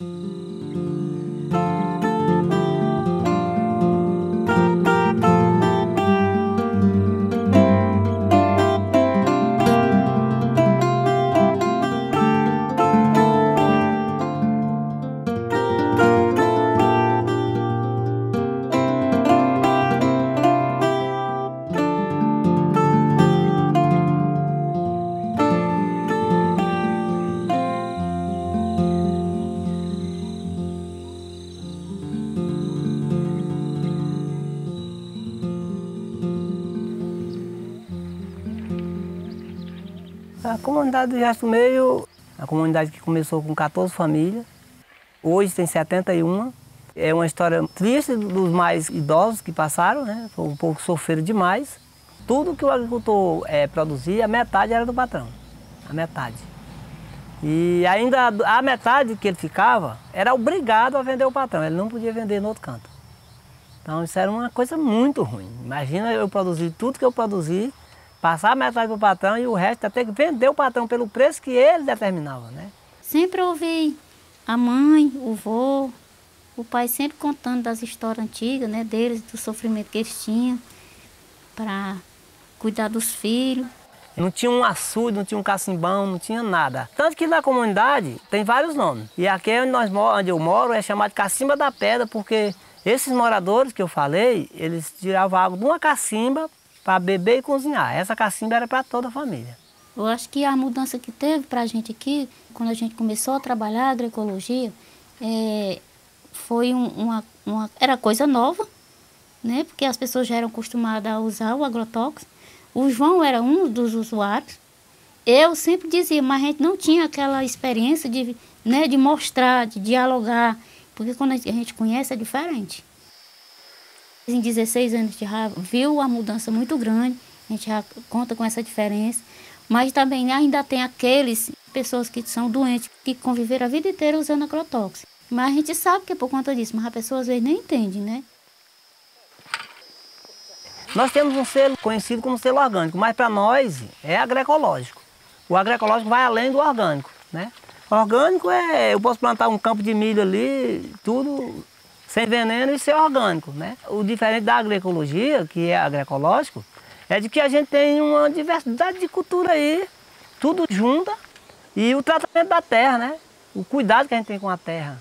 Mm-hmm. A comunidade do Gesto Meio, a comunidade que começou com 14 famílias, hoje tem 71. É uma história triste dos mais idosos que passaram, né? Foi um pouco sofreram demais. Tudo que o agricultor é, produzia, a metade era do patrão. A metade. E ainda a metade que ele ficava era obrigado a vender o patrão, ele não podia vender no outro canto. Então isso era uma coisa muito ruim. Imagina eu produzir tudo que eu produzi passar a metade para o patrão e o resto até que vender o patrão pelo preço que ele determinava, né? Sempre ouvi a mãe, o vô, o pai sempre contando das histórias antigas, né, deles, do sofrimento que eles tinham para cuidar dos filhos. Não tinha um açude, não tinha um cacimbão, não tinha nada. Tanto que na comunidade tem vários nomes. E aqui onde, nós, onde eu moro é chamado de Cacimba da Pedra, porque esses moradores que eu falei, eles tiravam água de uma cacimba para beber e cozinhar. Essa cacimba era para toda a família. Eu acho que a mudança que teve para a gente aqui, quando a gente começou a trabalhar a agroecologia, é, foi um, uma, uma, era coisa nova, né? Porque as pessoas já eram acostumadas a usar o agrotóxico. O João era um dos usuários. Eu sempre dizia, mas a gente não tinha aquela experiência de, né, de mostrar, de dialogar, porque quando a gente conhece é diferente em 16 anos de já viu a mudança muito grande, a gente já conta com essa diferença, mas também ainda tem aqueles pessoas que são doentes, que conviveram a vida inteira usando agrotóxico. Mas a gente sabe que é por conta disso, mas a pessoa às vezes nem entende, né? Nós temos um selo conhecido como selo orgânico, mas para nós é agroecológico. O agroecológico vai além do orgânico, né? O orgânico é, eu posso plantar um campo de milho ali, tudo sem veneno e ser orgânico. Né? O diferente da agroecologia, que é agroecológico, é de que a gente tem uma diversidade de cultura aí, tudo junta, e o tratamento da terra, né? o cuidado que a gente tem com a terra.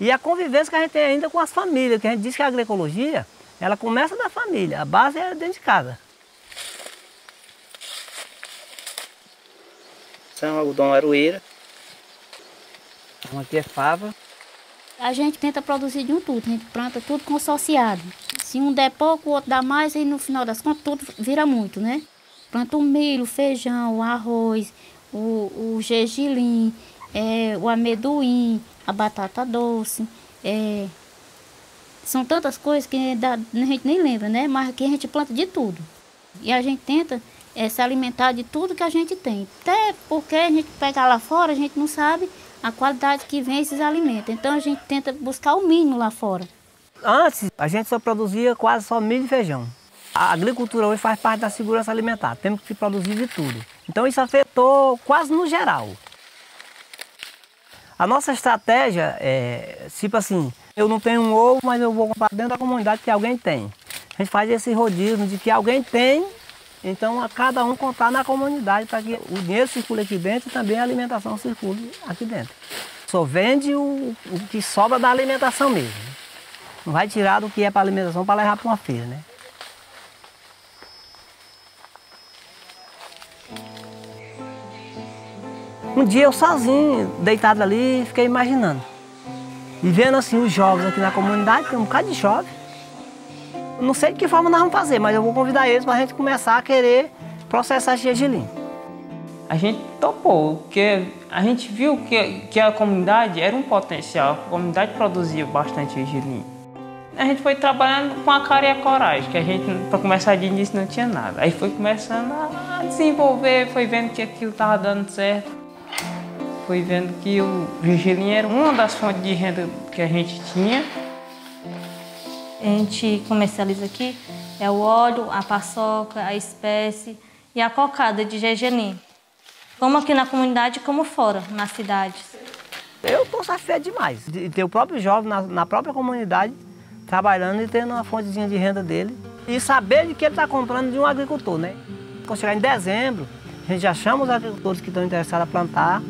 E a convivência que a gente tem ainda com as famílias, que a gente diz que a agroecologia, ela começa da família, a base é dentro de casa. São é algodão aroeira. Então aqui é fava. A gente tenta produzir de um tudo, a gente planta tudo consorciado. Se um der pouco, o outro dá mais, e no final das contas tudo vira muito, né? Planta o milho, o feijão, o arroz, o, o gergelim, é, o amendoim, a batata doce. É, são tantas coisas que a gente nem lembra, né? Mas aqui a gente planta de tudo. E a gente tenta é, se alimentar de tudo que a gente tem. Até porque a gente pega lá fora, a gente não sabe a qualidade que vem esses alimentos. Então a gente tenta buscar o mínimo lá fora. Antes a gente só produzia quase só milho e feijão. A agricultura hoje faz parte da segurança alimentar, temos que produzir de tudo. Então isso afetou quase no geral. A nossa estratégia é, tipo assim, eu não tenho um ovo, mas eu vou comprar dentro da comunidade que alguém tem. A gente faz esse rodízio de que alguém tem então, a cada um contar na comunidade para que o dinheiro circule aqui dentro e também a alimentação circule aqui dentro. Só vende o, o que sobra da alimentação mesmo. Não vai tirar do que é para alimentação para levar para uma feira, né? Um dia eu sozinho, deitado ali, fiquei imaginando. E vendo assim os jovens aqui na comunidade, tem um bocado de jovem. Não sei de que forma nós vamos fazer, mas eu vou convidar eles para a gente começar a querer processar esse gergelim. A gente topou, porque a gente viu que, que a comunidade era um potencial, a comunidade produzia bastante gergelim. A gente foi trabalhando com a cara e a coragem, que a gente, para começar de início, não tinha nada. Aí foi começando a desenvolver, foi vendo que aquilo estava dando certo. Foi vendo que o gergelim era uma das fontes de renda que a gente tinha gente comercializa aqui é o óleo, a paçoca, a espécie e a cocada de gergelim. Como aqui na comunidade, como fora, nas cidades. Eu estou satisfeito demais de ter o próprio jovem na, na própria comunidade trabalhando e tendo uma fontezinha de renda dele e saber de que ele está comprando de um agricultor, né? Quando chegar em dezembro, a gente já chama os agricultores que estão interessados a plantar,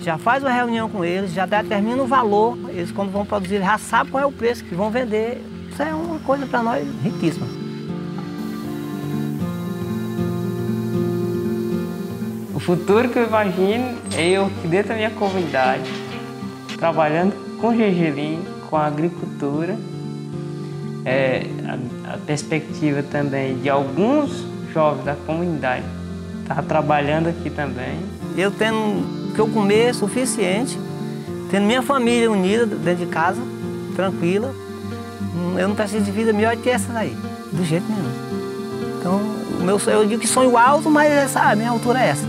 já faz uma reunião com eles, já determina o valor, eles quando vão produzir já sabem qual é o preço que vão vender. Isso é uma coisa para nós riquíssima. O futuro que eu imagino é eu aqui dentro da minha comunidade, trabalhando com gergelim, com a agricultura, é, a, a, perspectiva também de alguns jovens da comunidade estar tá trabalhando aqui também. Eu tendo o que eu comer suficiente, tendo minha família unida dentro de casa, tranquila, eu não preciso de vida melhor que essa daí, do jeito nenhum. Então, o meu, eu digo que sonho alto, mas essa, a minha altura é essa.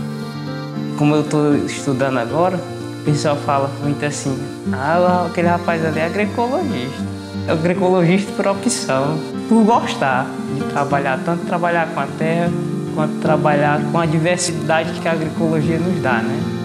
Como eu estou estudando agora, o pessoal fala muito assim, ah, aquele rapaz ali é agroecologista. É agroecologista por opção, por gostar de trabalhar, tanto trabalhar com a terra, quanto trabalhar com a diversidade que a agroecologia nos dá, né?